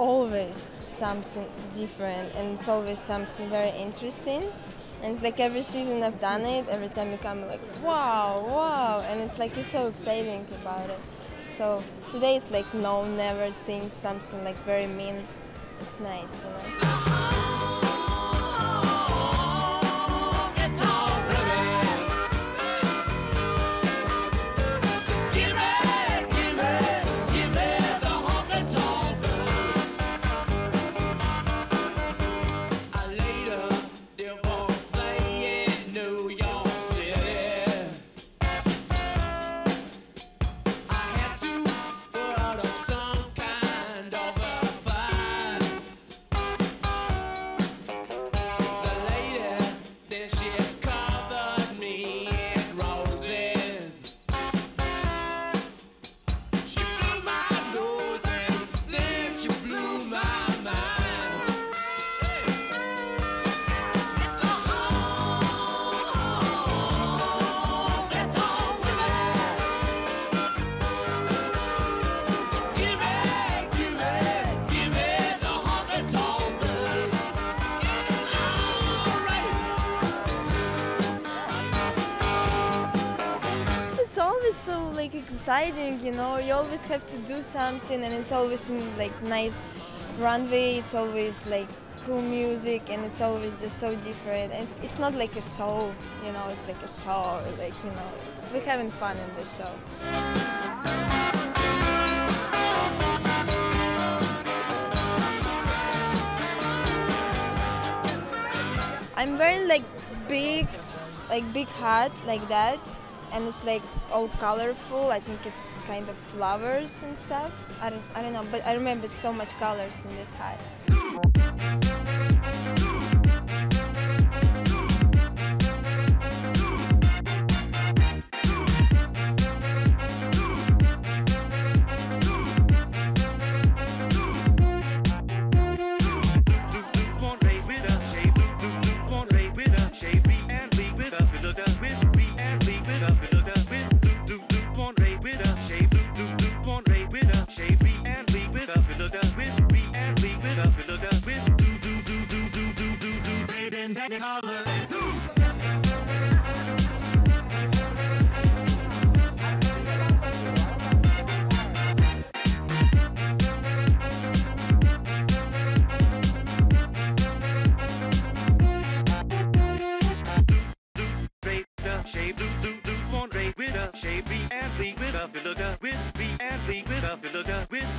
always something different and it's always something very interesting. And it's like every season I've done it, every time you come like, wow, wow, and it's like you're so exciting about it. So today it's like no, never think something like very mean. It's nice, you know. Like exciting, you know. You always have to do something, and it's always in like nice runway. It's always like cool music, and it's always just so different. It's it's not like a show, you know. It's like a show, like you know. We're having fun in the show. I'm wearing like big, like big hat like that, and it's like all colorful. I think it's kind of flowers and stuff. I don't, I don't know, but I remember so much colors in this hat. Shape, and leave it up, look up with me and leave it up, look up with